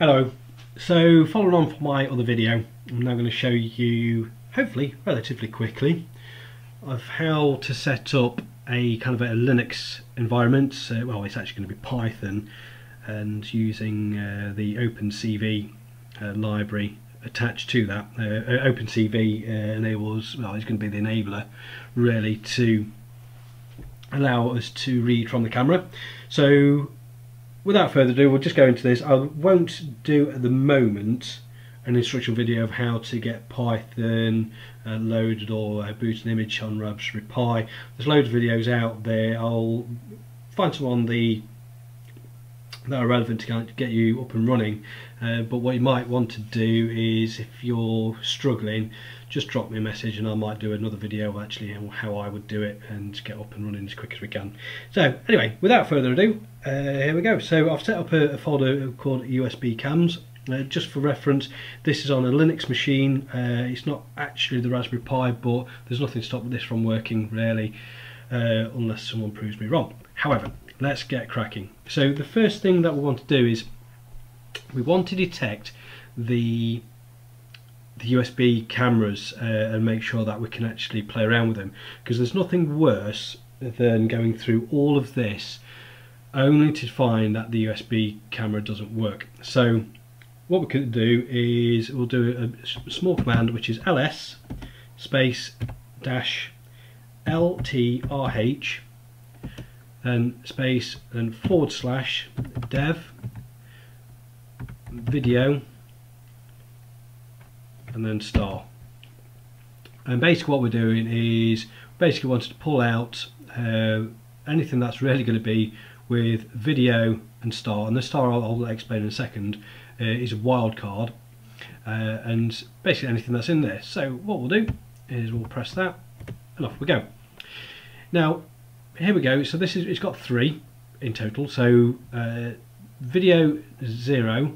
Hello. So following on from my other video, I'm now going to show you, hopefully relatively quickly, of how to set up a kind of a Linux environment. So, well, it's actually going to be Python and using uh, the OpenCV uh, library attached to that. Uh, OpenCV uh, enables, well, it's going to be the enabler really to allow us to read from the camera. So without further ado, we'll just go into this. I won't do at the moment an instructional video of how to get Python uh, loaded or uh, boot an image on Raspberry Pi. There's loads of videos out there. I'll find some on the that are relevant to get you up and running. Uh, but what you might want to do is, if you're struggling, just drop me a message and I might do another video actually how I would do it and get up and running as quick as we can. So anyway, without further ado, uh, here we go. So I've set up a, a folder called USB cams. Uh, just for reference, this is on a Linux machine. Uh, it's not actually the Raspberry Pi, but there's nothing to stop this from working really, uh, unless someone proves me wrong. However, let's get cracking. So the first thing that we want to do is we want to detect the the USB cameras uh, and make sure that we can actually play around with them because there's nothing worse than going through all of this only to find that the USB camera doesn't work. So what we can do is we'll do a small command which is ls space dash ltrh then space and forward slash dev video and then star. And basically what we're doing is basically wanted to pull out uh, anything that's really going to be with video and star and the star I'll, I'll explain in a second uh, is a wildcard uh, and basically anything that's in there. So what we'll do is we'll press that and off we go. Now here we go. So this is it's got three in total. So uh, video zero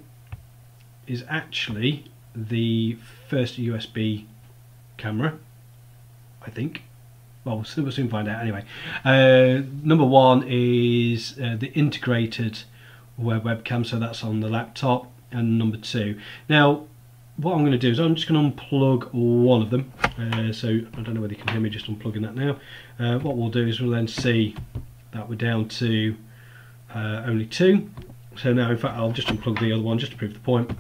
is actually the first USB camera, I think. Well, we'll soon find out anyway. Uh, number one is uh, the integrated web webcam, so that's on the laptop, and number two. Now, what I'm going to do is I'm just going to unplug one of them. Uh, so I don't know whether you can hear me just unplugging that now. Uh, what we'll do is we'll then see that we're down to uh, only two. So now in fact I'll just unplug the other one just to prove the point.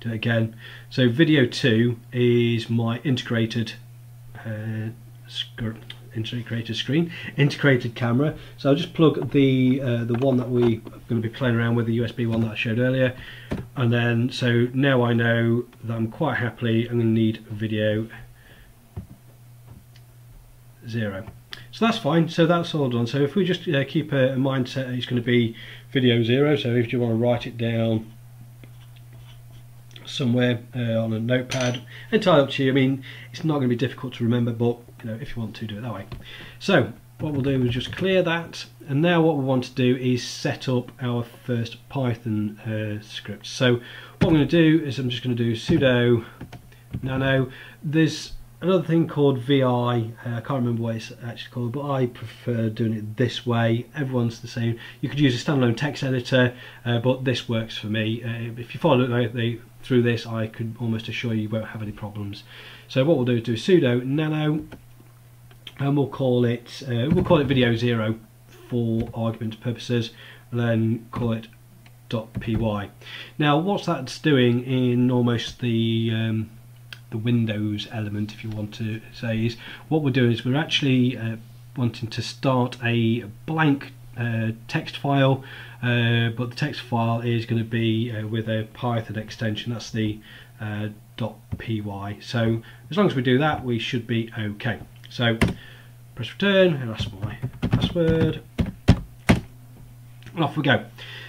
Do it again. So video 2 is my integrated uh, integrated screen, integrated camera. So I'll just plug the uh, the one that we are going to be playing around with, the USB one that I showed earlier, and then so now I know that I'm quite happily I'm going to need video zero. So that's fine. So that's all done. So if we just uh, keep a, a mindset, it's going to be video zero. So if you want to write it down somewhere uh, on a notepad, entirely up to you. I mean, it's not going to be difficult to remember, but you know, if you want to do it that way. So what we'll do is just clear that and now what we want to do is set up our first Python uh, script. So what I'm going to do is I'm just going to do sudo nano. There's another thing called VI, uh, I can't remember what it's actually called, but I prefer doing it this way. Everyone's the same. You could use a standalone text editor, uh, but this works for me. Uh, if you follow it through this, I could almost assure you, you won't have any problems. So what we'll do is do sudo nano and we'll call it uh, we'll call it video zero for argument purposes and then call it .py. Now what's that's doing in almost the um, the Windows element if you want to say is what we're doing is we're actually uh, wanting to start a blank uh, text file uh, but the text file is going to be uh, with a Python extension that's the uh, .py so as long as we do that we should be okay so press return, and that's my password, and off we go.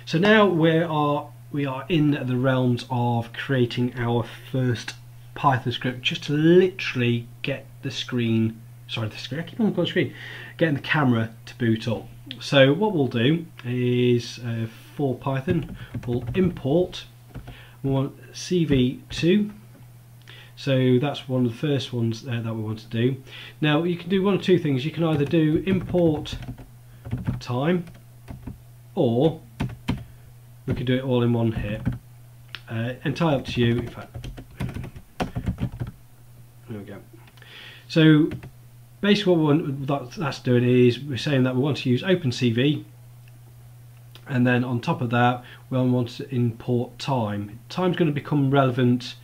So now we are we are in the realms of creating our first Python script just to literally get the screen, sorry the screen, I keep on the screen, getting the camera to boot up. So what we'll do is uh, for Python, we'll import we want CV2 so that's one of the first ones that we want to do. Now you can do one of two things. You can either do import time or we could do it all in one hit. uh, entirely up to you. In fact, there we go. So basically what want, that, that's doing is we're saying that we want to use OpenCV and then on top of that we want to import time. Time's going to become relevant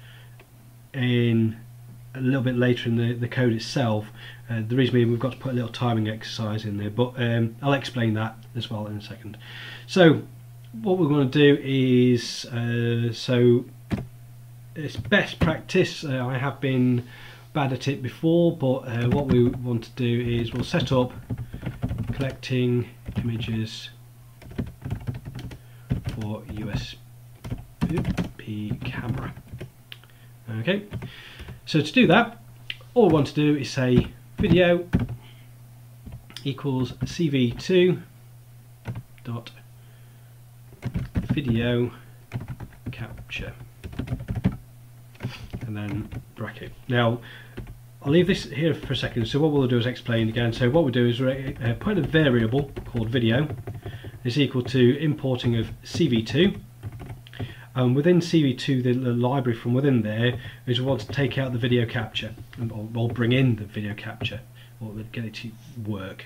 in a little bit later in the, the code itself. Uh, the reason being we've got to put a little timing exercise in there but um, I'll explain that as well in a second. So what we're going to do is uh, so it's best practice uh, I have been bad at it before but uh, what we want to do is we'll set up collecting images for USB camera okay. So to do that all we want to do is say video equals cv2 dot video capture. And then bracket. Now I'll leave this here for a second. So what we'll do is explain again. So what we'll do is uh, put a variable called video is equal to importing of CV2 and within CV2 the, the, library from within there is want to take out the video capture or, or bring in the video capture or get it to work.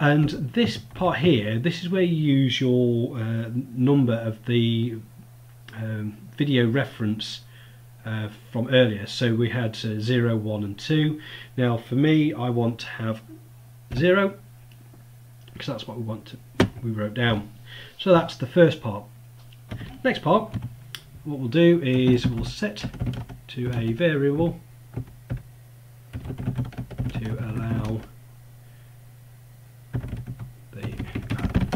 And this part here this is where you use your uh, number of the um, video reference uh, from earlier. So we had uh, 0 1 and 2 now for me I want to have 0 because that's what we want to we wrote down. So that's the first part next part what we'll do is we'll set to a variable to allow the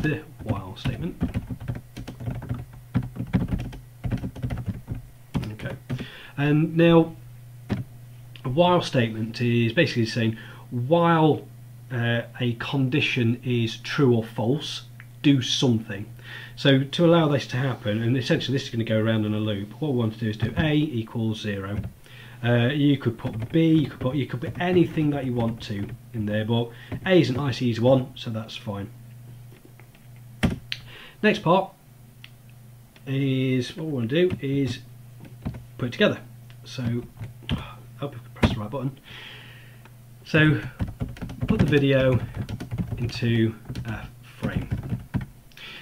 the while statement. Okay, and now a while statement is basically saying while uh, a condition is true or false, do something. So to allow this to happen, and essentially this is going to go around in a loop, what we want to do is do a equals zero. Uh, you could put B, you could put you could put anything that you want to in there, but A is an easy one, so that's fine. Next part is what we want to do is put it together. So I press the right button. So put the video into frame.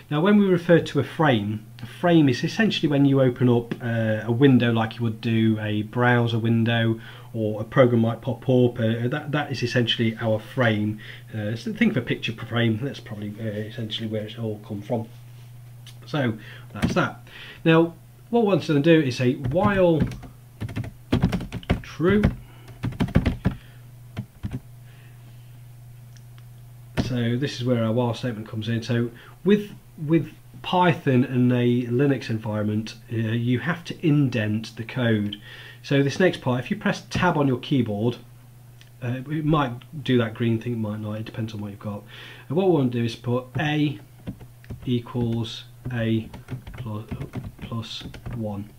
Now when we refer to a frame, a frame is essentially when you open up uh, a window like you would do a browser window or a program might pop up, uh, that, that is essentially our frame. Uh, so think of a picture frame, that's probably uh, essentially where it's all come from. So that's that. Now what we're going to do is say while true so this is where our while statement comes in so with with Python and a Linux environment uh, you have to indent the code so this next part if you press tab on your keyboard uh, it might do that green thing it might not it depends on what you've got and what we want to do is put a equals a plus, plus 1.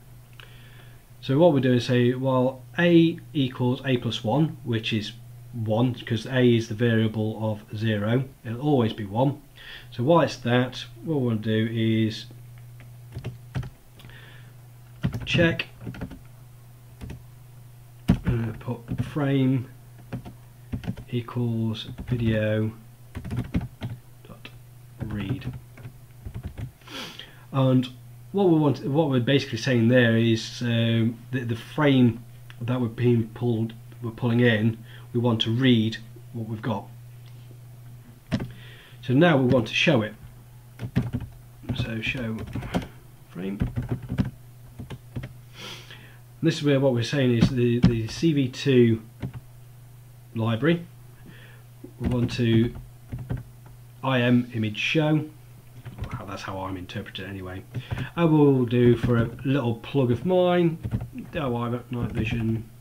So what we're doing is say, well, a equals a plus 1, which is 1, because a is the variable of 0. It'll always be 1. So while it's that, what we'll do is check, uh, put frame equals video dot read. And what we want what we're basically saying there is um, the, the frame that we're being pulled we're pulling in we want to read what we've got so now we want to show it so show frame and this is where what we're saying is the, the CV2 library we want to im image show that's how I'm interpreting it anyway. I will do for a little plug of mine, DIY.nightvision.com.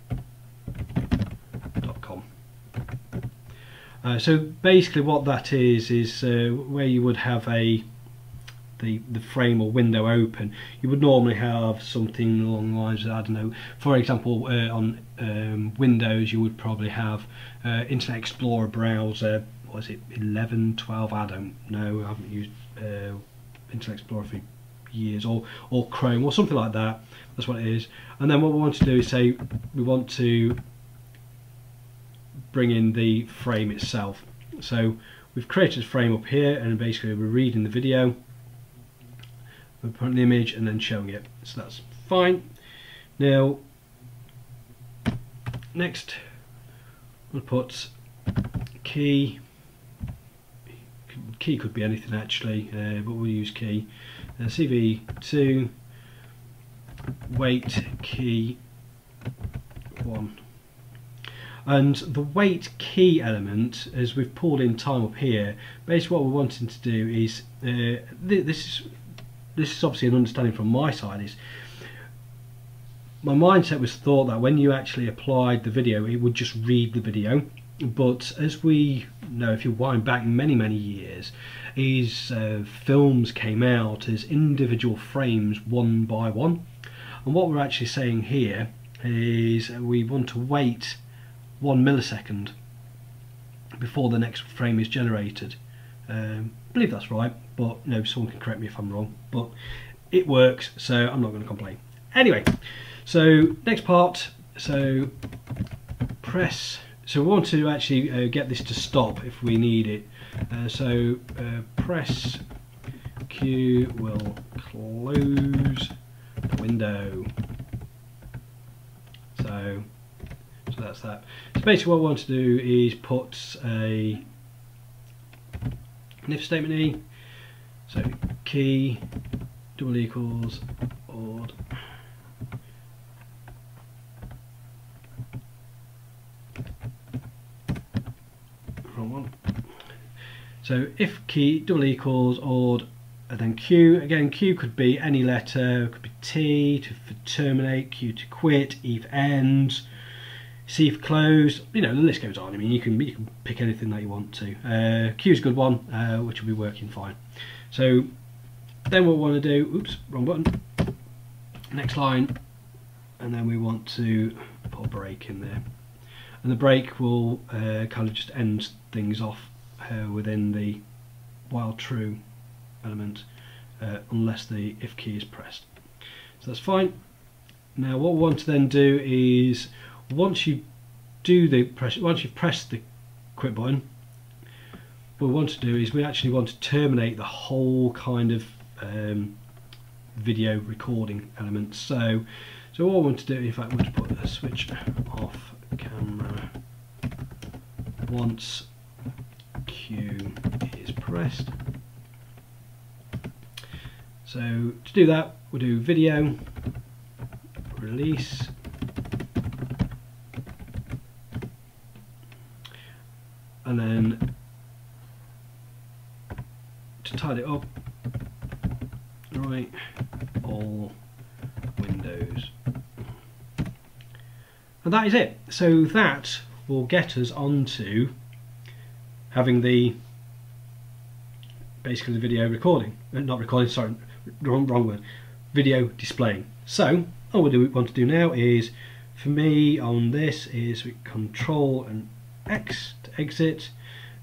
Uh, so basically what that is, is uh, where you would have a the, the frame or window open, you would normally have something along the lines of, I don't know, for example, uh, on um, Windows you would probably have uh, Internet Explorer browser, was it 11, 12, I don't know, I haven't used uh, Internet Explorer for years or or Chrome or something like that that's what it is. And then what we want to do is say we want to bring in the frame itself. So we've created a frame up here and basically we're reading the video. We're putting the image and then showing it. So that's fine. Now next we'll put key. Key could be anything actually uh, but we'll use key. Uh, CV2 wait key 1 and the wait key element as we've pulled in time up here basically what we're wanting to do is uh, th this is this is obviously an understanding from my side is my mindset was thought that when you actually applied the video it would just read the video. But as we know if you wind back many many years these uh, films came out as individual frames one by one. And what we're actually saying here is we want to wait one millisecond before the next frame is generated. Um, I believe that's right, but you know, someone can correct me if I'm wrong. But it works, so I'm not going to complain. Anyway, so next part. So press. So we want to actually uh, get this to stop if we need it. Uh, so uh, press Q will close the window. So so that's that. So basically what I want to do is put a if statement E. So key double equals ord wrong one. So if key double equals ord and then Q, again Q could be any letter, could be T to terminate, Q to quit, E for end, For close, you know, the list goes on. I mean, you can, you can pick anything that you want to. Uh, Q is a good one, uh, which will be working fine. So then what we want to do, oops, wrong button, next line, and then we want to put a break in there. And the break will uh, kind of just end things off uh, within the while true element, uh, unless the if key is pressed. So that's fine. Now what we want to then do is once you do the press, once you've pressed the quit button, what we want to do is we actually want to terminate the whole kind of um, video recording element. So, so what I want to do, in fact, we to put a switch off camera once Q is pressed. So to do that, we'll do video, release, and then to tidy it up right all windows. And that is it. So that will get us onto having the basically the video recording. Uh, not recording sorry wrong, wrong word. Video displaying. So all we want to do now is for me on this is we control and X to exit.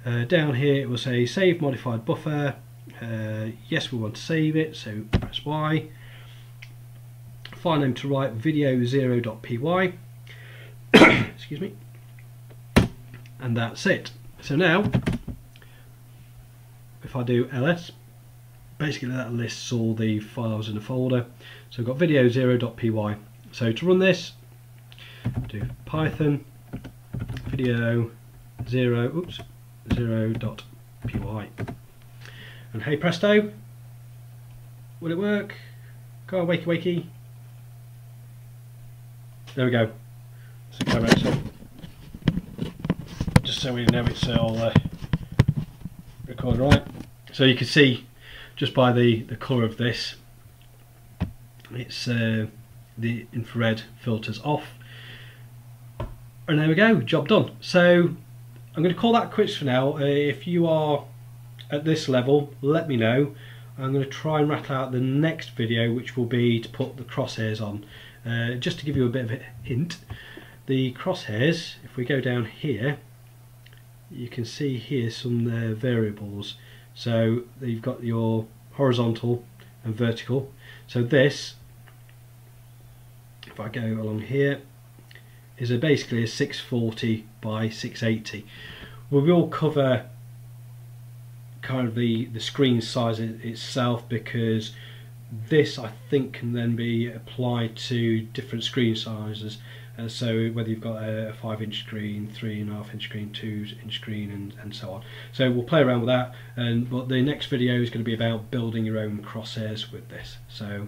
Uh, down here it will say save modified buffer. Uh, yes, we want to save it, so press Y. File name to write video0.py. Excuse me. And that's it. So now, if I do ls, basically that lists all the files in the folder. So I've got video0.py. So to run this, do python video zero oops zero dot py. And hey presto. Will it work? Go on wakey wakey. There we go. So just so we know it's all uh, recorded right so you can see just by the the colour of this it's uh, the infrared filters off and there we go, job done. So I'm going to call that quits for now. Uh, if you are at this level, let me know. I'm going to try and rattle out the next video, which will be to put the crosshairs on. Uh, just to give you a bit of a hint, the crosshairs, if we go down here, you can see here some uh, variables. So you've got your horizontal and vertical. So this if I go along here, is a basically a 640 by 680. We will cover kind of the, the screen size itself because this I think can then be applied to different screen sizes uh, so whether you've got a 5 inch screen, 3.5 inch screen, 2 inch screen and, and so on. So we'll play around with that and but the next video is going to be about building your own crosshairs with this. So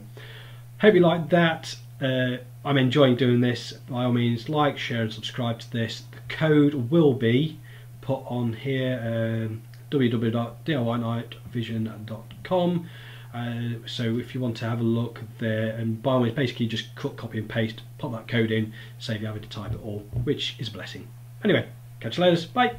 hope you like that. Uh, I'm enjoying doing this. By all means like, share and subscribe to this. The code will be put on here um, www.diynightvision.com uh, so if you want to have a look there and by the way basically just cut copy and paste pop that code in save you having to type it all which is a blessing anyway catch you later bye